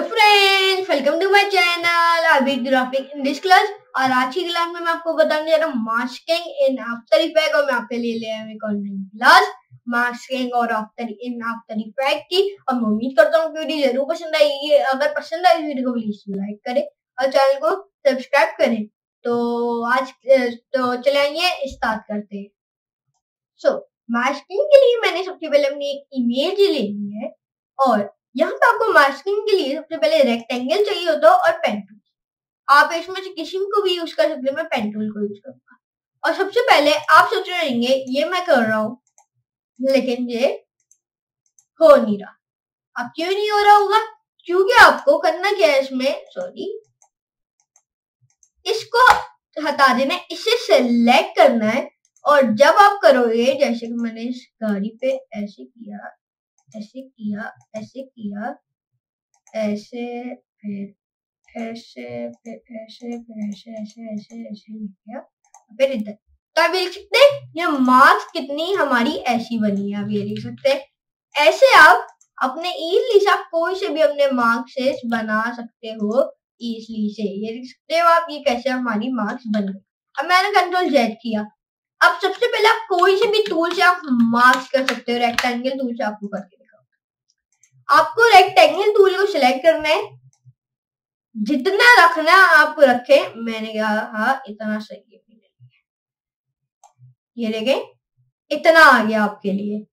Hello friends welcome to my channel अभी graphic this class और आज की क्लास में मैं आपको बताने जा रहा हूँ मास्किंग इन आफ्टर इफ़ेक्ट और मैं आपके लिए ले आया एक नई क्लास मास्किंग और आफ्टर इन आफ्टर इफ़ेक्ट की। और मैं उम्मीद करता हूँ कि वीडियो ज़रूर पसंद आएगी। अगर पसंद आई वीडियो को प्लीज़ लाइक करें और चैनल को सब्सक्राइब करें। तो आज तो चले आइए स्टार्ट करते हैं। सो मास्किंग के लिए मैंने सबसे पहले अपनी एक इमेज ले ली है। और यहाँ पे आपको मास्किंग के लिए सबसे पहले रेक्टेंगल चाहिए होता है और पेन टूल आप इसमें से किसी को भी यूज़ कर सकते हैं, मैं पेन टूल को यूज़ करूँगा। और सबसे पहले आप सोच रहे रहेंगे ये मैं कर रहा हूँ, लेकिन ये हो नहीं रहा। अब क्यों नहीं हो रहा होगा? क्योंकि आपको करना क्या है इसमें? सॉरी इसको हटा देना है, इसे सेलेक्ट करना है, और जब आप करोगे, जैसे कि मैंने इस गाड़ी पे ऐसे किया ऐसे किया ऐसे किया, ऐसे फिर ऐसे ऐसे ऐसे ऐसे ऐसे ऐसे किया फिर इधर। तो आप देख सकते ये मार्क्स कितनी हमारी ऐसी बनी है, आप ये सकते ऐसे आप अपने इजली से आप कोई से भी अपने मार्क्स बना सकते हो इजली से। ये देख सकते हो आप, ये कैसे हमारी मार्क्स बन गए अब मैंने कंट्रोल जेड किया। अब सबसे पहले आप कोई से भी टूल से आप मार्क्स कर सकते हो रेक्टेंगल टूल से आपको करके दिखाओ आपको रेक्टेंगल टूल को सिलेक्ट करना है। जितना रखना आपको रखे, मैंने कहा इतना सही है। ये देखे, इतना आ गया आपके लिए।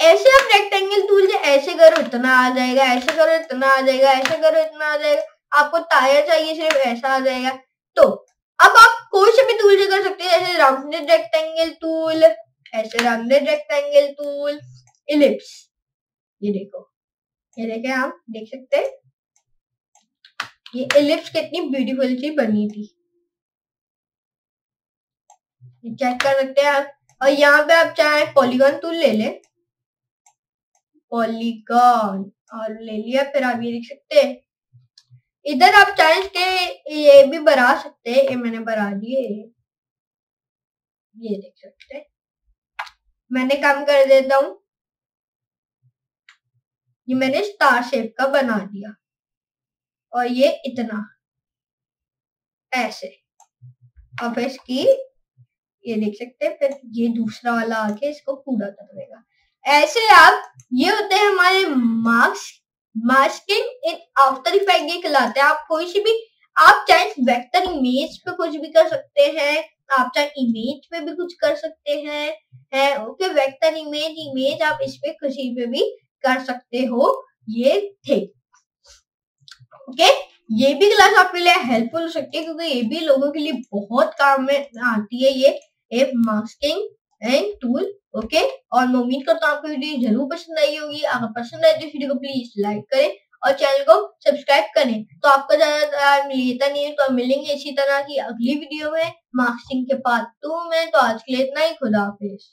ऐसे आप रेक्टेंगल टूल से ऐसे करो, इतना आ जाएगा, ऐसे करो, इतना आ जाएगा, ऐसे करो, इतना आ जाएगा। आपको टायर चाहिए, सिर्फ़ ऐसा आ जाएगा। तो अब आप भी टूल से कर सकते हैं जैसे राउंडेड रेक्टेंगल टूल ऐसे राउंडेड रेक्टेंगल टूल इलिप्स ये देखो, ये देखे आप, देख सकते हैं। ये इलिप्स कितनी ब्यूटीफुल सी बनी थी। चेक कर सकते हैं आप। और यहाँ पे आप चाहे पॉलीगॉन टूल ले ले। पॉलीगॉन और ले लिया, फिर आप ये देख सकते हैं। इधर आप चाहे के ये भी बढ़ा सकते हैं, ये मैंने बढ़ा दिए, ये देख सकते मैंने काम कर देता हूँ। ये मैंने स्टार शेप का बना दिया। और ये इतना। ऐसे। अब इसकी, ये देख सकते हैं, फिर ये दूसरा वाला आके इसको पूरा कर देगा। ऐसे आप, ये होते हैं हमारे marks masking in after effect ये कहलाते हैं। आप कोई सी भी, आप चाहे वेक्टर इमेज पे कुछ भी कर सकते हैं, आप चाहे इमेज पे भी कुछ कर सकते हैं, है ओके वेक्टर इमेज इमेज आप इस पे किसी पे भी कर सकते हो। ये थे। ओके ये भी क्लास आपके लिए हेल्पफुल हो सकती है, क्योंकि ये भी लोगों के लिए बहुत काम में आती है ये। मास्किंग एंड टूल ओके और मैं उम्मीद करता हूँ आपको वीडियो ज़रूर पसंद आई होगी। अगर पसंद आए तो वीडियो को प्लीज़ लाइक करें और चैनल को सब्सक्राइब करें। तो आपका ज़्यादा लेता नहीं है तो मिलेंगे इसी तरह की अगली वीडियो में मार्क्सिंग के पार्ट टू में। तो आज के लिए इतना ही। खुदा हाफिज।